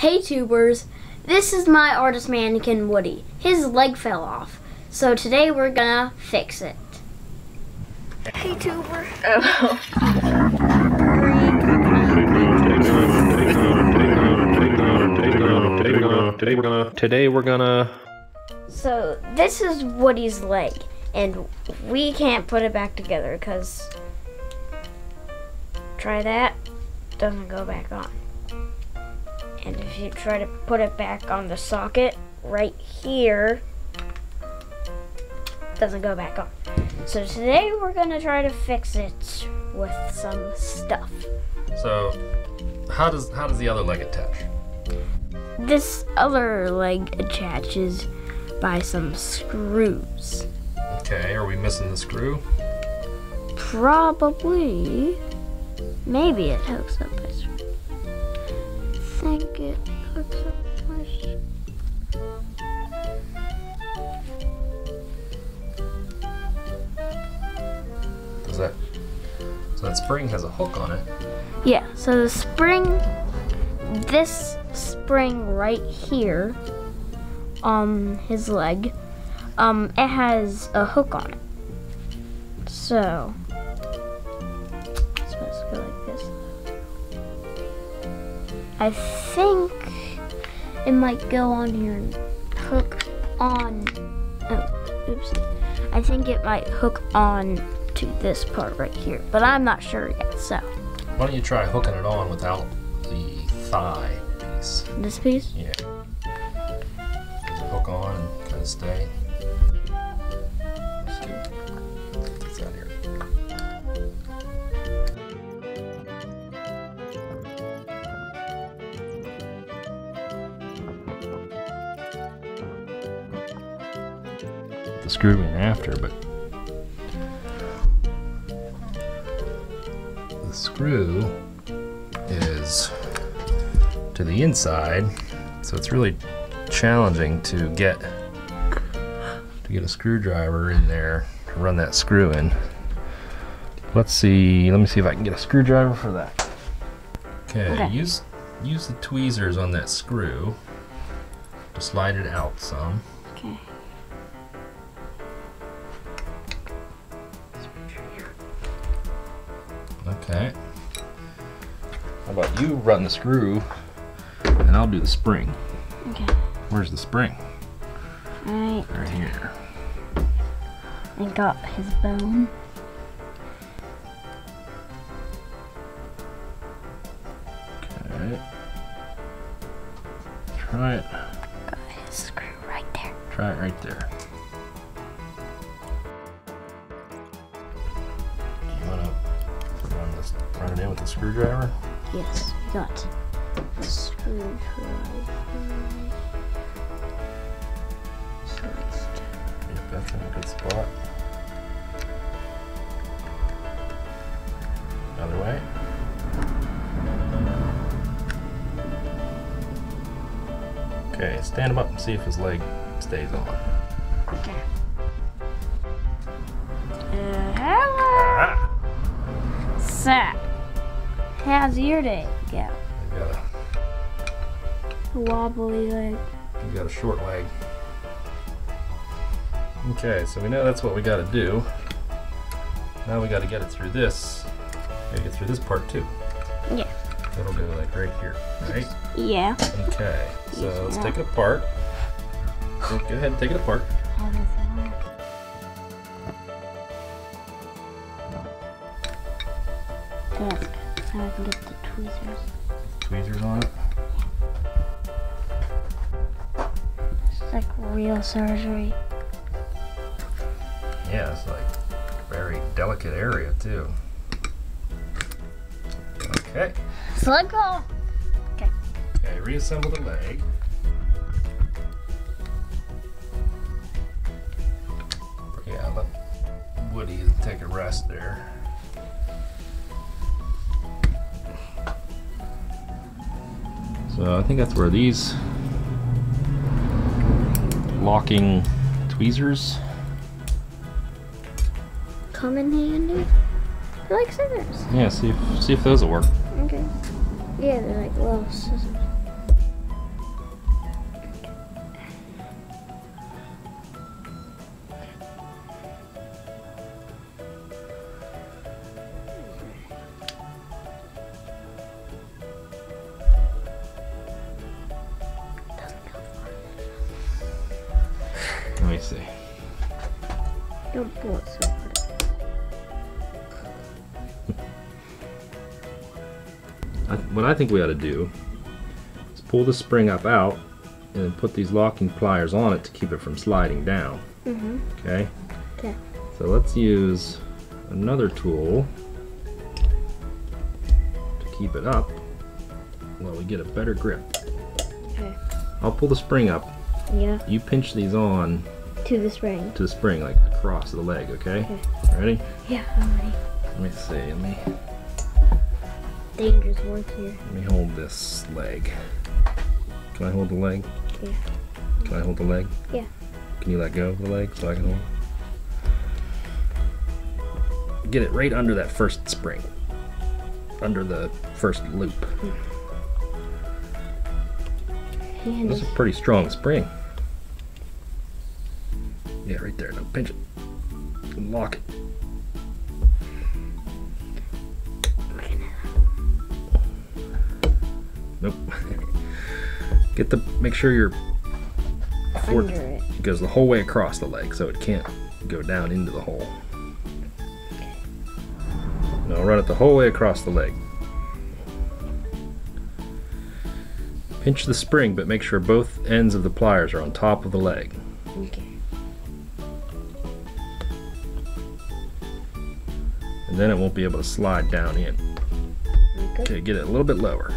Hey tubers, this is my artist mannequin Woody. His leg fell off, so today we're gonna fix it. Hey tuber. Oh. Today we're gonna. Today we're gonna. So this is Woody's leg, and we can't put it back together because try that, doesn't go back on. And if you try to put it back on the socket right here, doesn't go back on. So today we're gonna try to fix it with some stuff. So, how does how does the other leg attach? This other leg attaches by some screws. Okay, are we missing the screw? Probably. Maybe it hooks up by screw. I think it hooks up by screw. Does that? So that spring has a hook on it. Yeah, so the spring, this spring right here on his leg, um, it has a hook on it. So, I think it might go on here and hook on. Oh, oops. I think it might hook on to this part right here, but I'm not sure yet. So. Why don't you try hooking it on without the thigh piece? This piece? Yeah. Does it hook on and kind of stay? The screw in after, but the screw is to the inside, so it's really challenging to get to get a screwdriver in there to run that screw in. Let's see. Let me see if I can get a screwdriver for that. Okay. Okay. Use use the tweezers on that screw to slide it out some. Okay. Okay. How about you run the screw and I'll do the spring. Okay. Where's the spring? Alright. Right here. I got his bone. Okay. Try it. Got his screw right there. Try it right there. Run it in with the screwdriver? Yes, we got the screwdriver. Yep, that's in a good spot. Other way. Okay, stand him up and see if his leg stays on. Okay. Sap. How's your day go? You got a Wobbly leg. You got a short leg. Okay, so we know that's what we got to do. Now we got to get it through this. Got to get through this part too. Yeah. That'll go like right here, right? Yeah. Okay, so let's take it apart. Go go ahead and take it apart. How does that work? That's good. Now I can get the tweezers. Tweezers on it. It's like real surgery. Yeah, it's like very delicate area too. Okay. So let go. Okay, reassemble the leg. Yeah, let Woody take a rest there. So I think that's where these locking tweezers. Come in handy. They're like scissors. Yeah, see if see if those will work. Okay. Yeah, they're like little scissors. Me see. Don't pull it so hard. I, what I think we ought to do is pull the spring up out and then put these locking pliers on it to keep it from sliding down. Mm-hmm. Okay? Okay. So let's use another tool to keep it up while we get a better grip. Okay. I'll pull the spring up. Yeah. You pinch these on To the spring. to the spring, like across the leg, okay? Okay. Ready? Yeah, I'm ready. Let me see. Let me Dangerous work here. let me hold this leg. Can I hold the leg? Yeah. Can I hold the leg? Yeah. Can you let go of the leg so I can hold? it? Get it right under that first spring. Under the first loop. Hmm. And That's a pretty strong spring. Yeah, right there. Now pinch it. And lock it. Nope. Get the make sure your fork under it. goes the whole way across the leg so it can't go down into the hole. Now run it the whole way across the leg. Pinch the spring, but make sure both ends of the pliers are on top of the leg. Okay. Then it won't be able to slide down in. Okay. Okay, get it a little bit lower.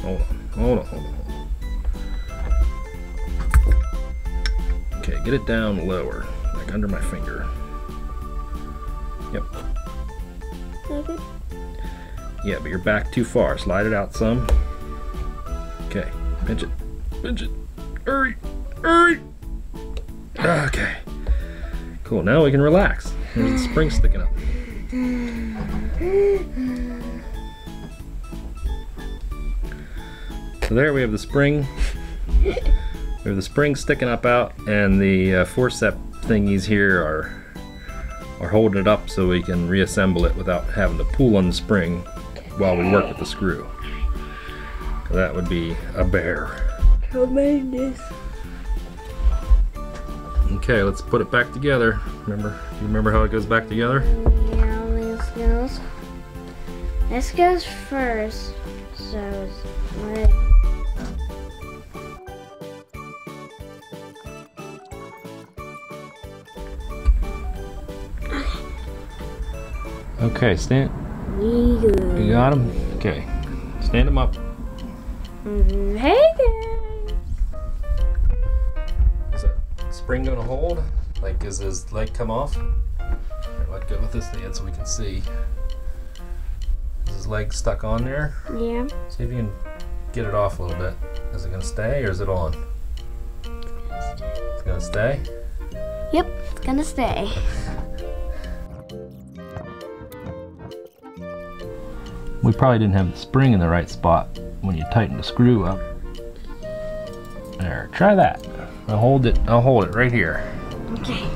Hold on, hold on, hold on. Okay, get it down lower, like under my finger. Yep. Okay. Yeah, but you're back too far. Slide it out some. Okay, pinch it. Pinch it. Hurry! Hurry! Okay. Cool, now we can relax. There's the spring sticking up. So there we have the spring. We have the spring sticking up out, and the uh, forcep thingies here are are holding it up so we can reassemble it without having to pull on the spring while we work with the screw. That would be a bear. Tremendous. Okay, let's put it back together. Remember, you remember how it goes back together? Yeah, this goes. This first. So it's leg. Okay, stand. We You got him. Okay, stand him up. Hey guys. Is that spring gonna hold? Like, is his leg come off? With this thing so we can see. Is his leg stuck on there? Yeah. See if you can get it off a little bit. Is it gonna stay or is it on? It's gonna stay. Yep. It's gonna stay. We probably didn't have the spring in the right spot when you tighten the screw up. There, try that. I'll hold it. I'll hold it right here. Okay.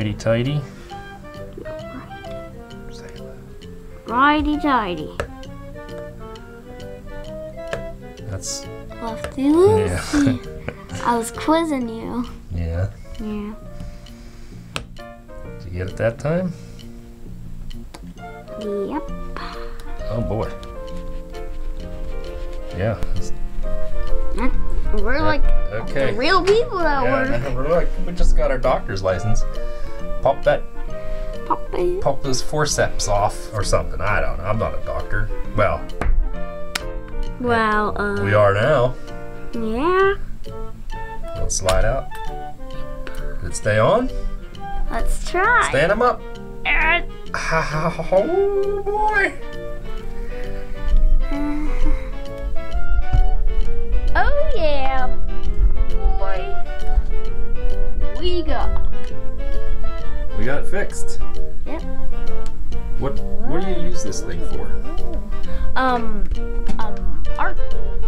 Righty tighty. Righty tighty. That's Lefty yeah. loosey. I was quizzing you. yeah. Yeah. Did you get it that time? Yep. Oh boy. Yeah. We're like okay. real people that Yeah, we're like, we just got our doctor's license. Pop that, Puppy. pop those forceps off or something. I don't know. I'm not a doctor. Well, Well, uh, we are now. yeah. Let's slide out. Did it stay on? Let's try. Stand them up. Uh, Oh boy. oh yeah, boy. We got got fixed. Yep. What What do you use this thing for? Um, um, art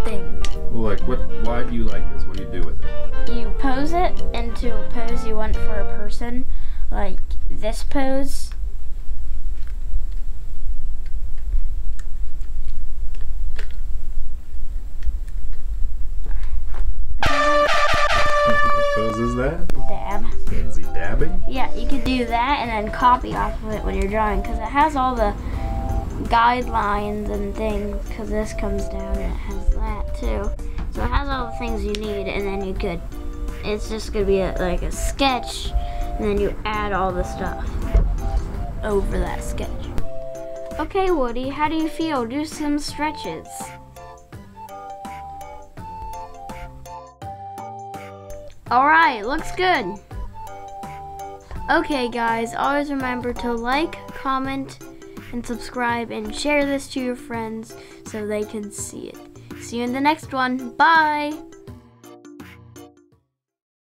thing. Like, what? Why do you like this? What do you do with it? You pose it into a pose you want for a person, like this pose. What pose is that? Dab. Dabbing. Yeah, you could do that and then copy off of it when you're drawing because it has all the guidelines and things because this comes down and it has that too. So it has all the things you need and then you could, it's just gonna be a, like a sketch and then you add all the stuff over that sketch. Okay, Woody, how do you feel? Do some stretches. Alright, looks good. Okay, guys, always remember to like, comment, and subscribe, and share this to your friends so they can see it. See you in the next one. Bye!